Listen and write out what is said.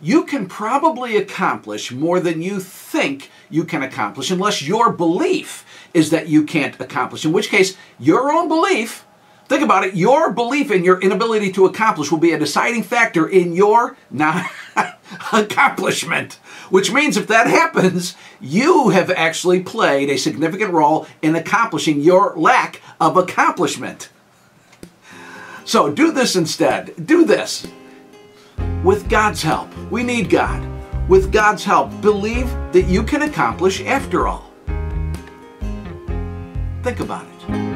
you can probably accomplish more than you think you can accomplish unless your belief is that you can't accomplish. In which case, your own belief, think about it, your belief in your inability to accomplish will be a deciding factor in your non accomplishment. Which means if that happens, you have actually played a significant role in accomplishing your lack of accomplishment. So do this instead. Do this. With God's help. We need God. With God's help, believe that you can accomplish after all. Think about it.